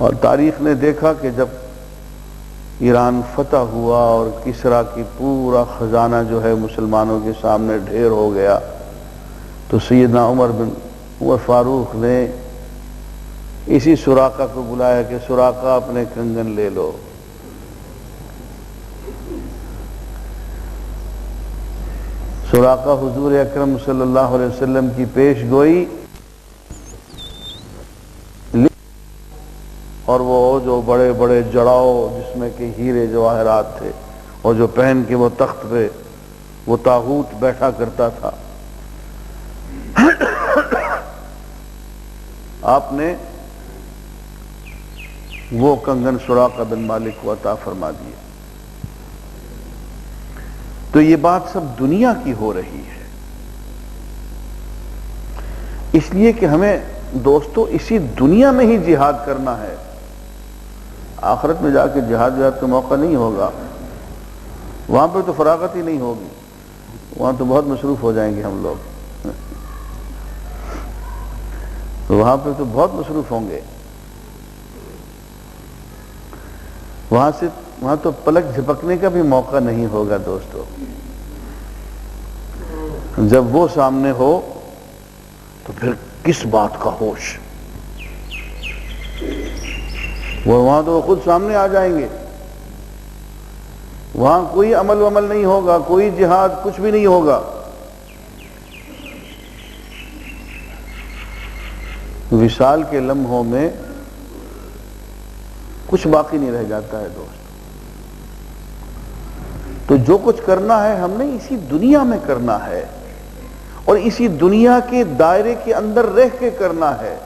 اور تاریخ نے دیکھا کہ جب ایران فتح ہوا اور کسرا کی پورا خزانہ جو ہے مسلمانوں کے سامنے ڈھیر ہو گیا، تو سیدنا عمر بن عمر فاروق نے اسی سوراقہ کو بلایا کہ سوراقہ اپنے کنگن لے لو۔ سوراقہ حضور اکرم صلی اللہ علیہ وسلم کی پیش گوئی اور وہ جو بڑے بڑے جڑاؤ جس میں کہ ہیرے جواہرات تھے اور جو پہن کے وہ تخت پہ وہ تاغوت بیٹھا کرتا تھا۔ آپ نے وہ کنگن سراقہ بن مالک کو عطا فرما دیے تو یہ بات سب دنیا کی ہو رہی ہے۔ اس لیے کہ ہمیں دوستو اسی دنیا میں ہی جہاد کرنا ہے۔ آخرت میں جا کے جہاد جہاد کا موقع نہیں ہوگا۔ وہاں پہ تو فراغت ہی نہیں ہوگی۔ وہاں تو بہت مصروف ہو جائیں گے ہم لوگ۔ وہاں پہ تو بہت مصروف ہوں گے۔ وہاں سے وہاں تو پلک جھپکنے کا بھی موقع نہیں ہوگا دوستو۔ جب وہ سامنے ہو تو پھر کس بات کا ہوش؟ وہ وہاں تو وہ خود سامنے آ جائیں گے۔ وہاں کوئی عمل ومل نہیں ہوگا، کوئی جہاد کچھ بھی نہیں ہوگا۔ وشال کے لمحوں میں کچھ باقی نہیں رہ جاتا ہے دوست۔ تو جو کچھ کرنا ہے، ہم نے اسی دنیا میں کرنا ہے۔ اور اسی دنیا کے دائرے کے اندر رہ کے کرنا ہے۔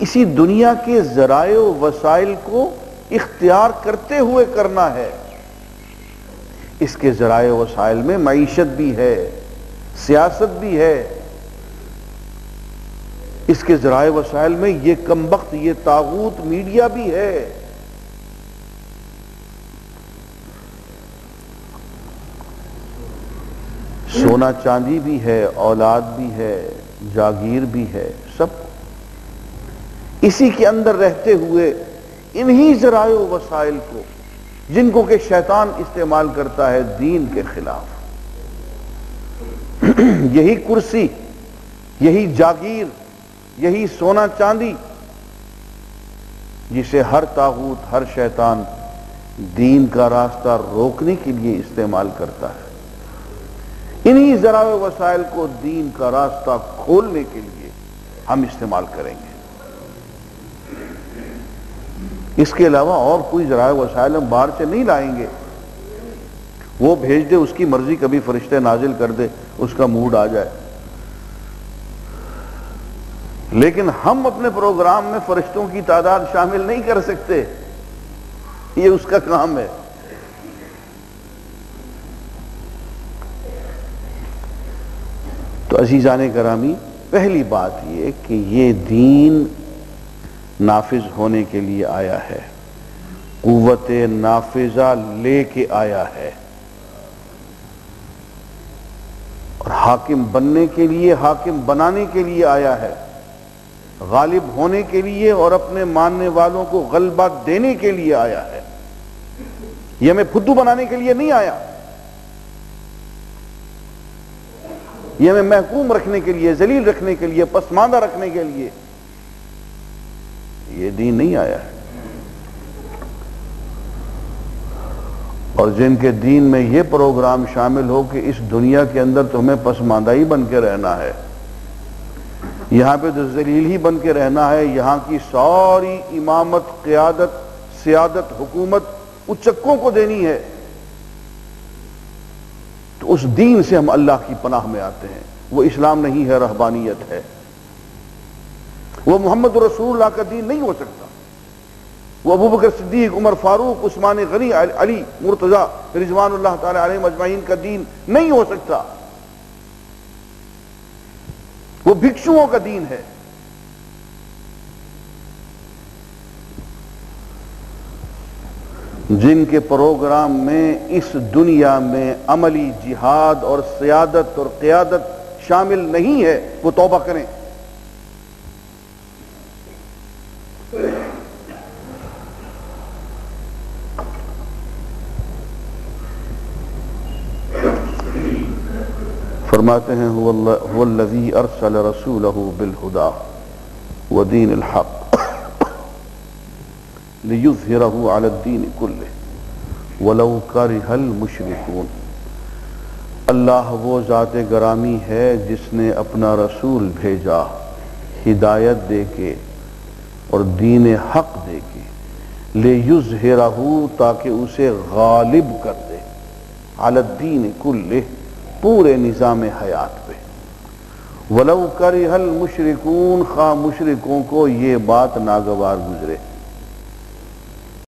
اسی دنیا کے ذرائع و وسائل کو اختیار کرتے ہوئے کرنا ہے۔ اس کے ذرائع وسائل میں معیشت بھی ہے، سیاست بھی ہے۔ اس کے ذرائع وسائل میں یہ کمبخت یہ تاغوت میڈیا بھی ہے۔ سونا چاندی بھی ہے، اولاد بھی ہے، جاگیر بھی ہے، سب اسی کے اندر رہتے ہوئے انہی ذرائع و وسائل کو، جن کو کہ شیطان استعمال کرتا ہے دین کے خلاف۔ یہی کرسی، یہی جاگیر، یہی سونا چاندی، جسے ہر تاغوت، ہر شیطان دین کا راستہ روکنے کے لیے استعمال کرتا ہے۔ انہی ذرائع وسائل کو دین کا راستہ کھولنے کے لیے ہم استعمال کریں گے۔ اس کے علاوہ اور کوئی ذرائع وسائل ہم باہر سے نہیں لائیں گے۔ وہ بھیج دے، اس کی مرضی کبھی فرشتے نازل کر دے، اس کا موڈ آ جائے۔ لیکن ہم اپنے پروگرام میں فرشتوں کی تعداد شامل نہیں کر سکتے۔ یہ اس کا کام ہے۔ تو عزیزان کرامی، پہلی بات یہ کہ یہ دین نافذ ہونے کے لیے آیا ہے۔ قوت نافذہ لے کے آیا ہے۔ اور حاکم بننے کے لیے، حاکم بنانے کے لیے آیا ہے۔ غالب ہونے کے لیے اور اپنے ماننے والوں کو غلبہ دینے کے لیے آیا ہے۔ یہ ہمیں پھدو بنانے کے لیے نہیں آیا۔ یہ ہمیں محکوم رکھنے کے لیے، ذلیل رکھنے کے لیے، پسماندہ رکھنے کے لیے یہ دین نہیں آیا ہے۔ اور جن کے دین میں یہ پروگرام شامل ہو کہ اس دنیا کے اندر تمہیں پسماندہ ہی بن کے رہنا ہے۔ یہاں پہ تو ذلیل ہی بن کے رہنا ہے۔ یہاں کی ساری امامت، قیادت، سیادت، حکومت اچکوں کو دینی ہے۔ تو اس دین سے ہم اللہ کی پناہ میں آتے ہیں۔ وہ اسلام نہیں ہے، رہبانیت ہے۔ وہ محمد رسول اللہ کا دین نہیں ہو سکتا۔ وہ ابو بکر صدیق، عمر فاروق، عثمان غنی، علی، مرتضی، رضوان اللہ تعالی علیہ مجمعین کا دین نہیں ہو سکتا۔ وہ بھکشوؤں کا دین ہے۔ جن کے پروگرام میں اس دنیا میں عملی جہاد اور سیادت اور قیادت شامل نہیں ہے، وہ توبہ کریں۔ فرماتے ہیں، هو الذي ارسل رسوله بالهدى ودين الحق ليظهره على الدين كله ولو كره المشركون اللہ وہ ذات گرامی ہے جس نے اپنا رسول بھیجا، ہدایت دے کے اور دین حق دے کے۔ لے یظہرہ تاکہ اسے غالب کر دے۔ علی الدین کل پورے نظام حیات پہ۔ ولو کرہ المشرکون خواہ مشرکوں کو یہ بات ناگوار گزرے۔